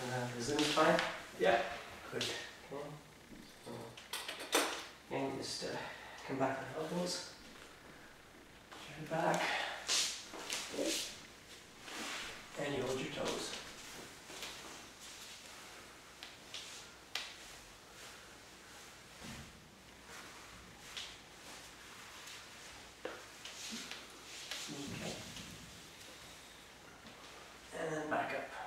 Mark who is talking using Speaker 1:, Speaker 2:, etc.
Speaker 1: Uh, the zoom fine?
Speaker 2: Yeah.
Speaker 1: Good. Okay. So, again, just uh, come back on elbows. Turn back. And you hold your toes. Okay. And then back up.